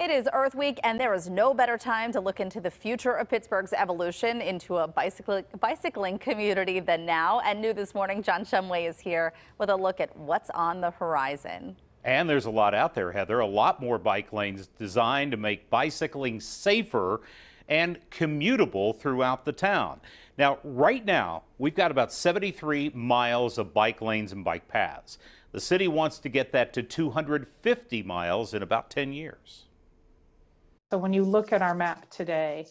It is Earth Week, and there is no better time to look into the future of Pittsburgh's evolution into a bicycle, bicycling community than now. And new this morning, John Shumway is here with a look at what's on the horizon. And there's a lot out there, Heather. A lot more bike lanes designed to make bicycling safer and commutable throughout the town. Now, right now, we've got about 73 miles of bike lanes and bike paths. The city wants to get that to 250 miles in about 10 years. So when you look at our map today,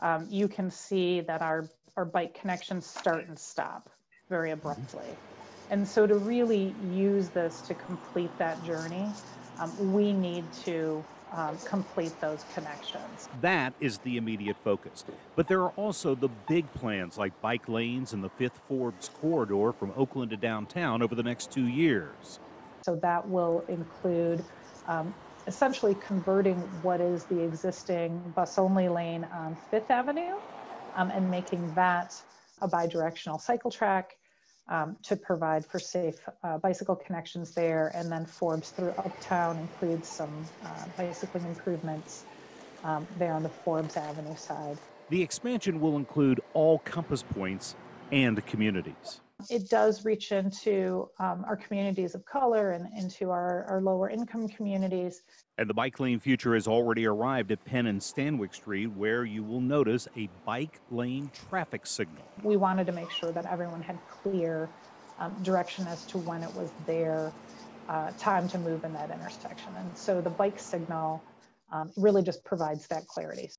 um, you can see that our, our bike connections start and stop very abruptly. And so to really use this to complete that journey, um, we need to um, complete those connections. That is the immediate focus. But there are also the big plans like bike lanes and the Fifth Forbes corridor from Oakland to downtown over the next two years. So that will include um, essentially converting what is the existing bus-only lane on Fifth Avenue um, and making that a bidirectional cycle track um, to provide for safe uh, bicycle connections there. And then Forbes through Uptown includes some uh, bicycling improvements um, there on the Forbes Avenue side. The expansion will include all compass points and communities. It does reach into um, our communities of color and into our, our lower income communities. And the bike lane future has already arrived at Penn and Stanwix Street, where you will notice a bike lane traffic signal. We wanted to make sure that everyone had clear um, direction as to when it was their uh, time to move in that intersection. And so the bike signal um, really just provides that clarity.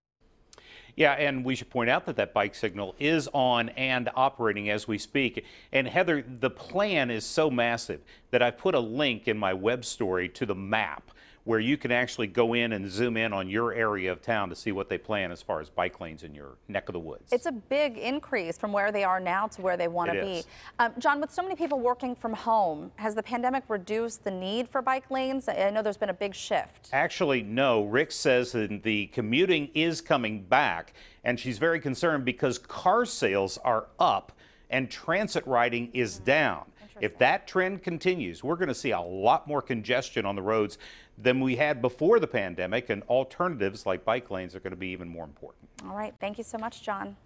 Yeah, and we should point out that that bike signal is on and operating as we speak. And Heather, the plan is so massive that I've put a link in my web story to the map where you can actually go in and zoom in on your area of town to see what they plan as far as bike lanes in your neck of the woods. It's a big increase from where they are now to where they want to be. Um, John, with so many people working from home, has the pandemic reduced the need for bike lanes? I know there's been a big shift. Actually, no. Ricks says that the commuting is coming back, and she's very concerned because car sales are up and transit riding is mm down. If that trend continues, we're going to see a lot more congestion on the roads than we had before the pandemic, and alternatives like bike lanes are going to be even more important. All right. Thank you so much, John.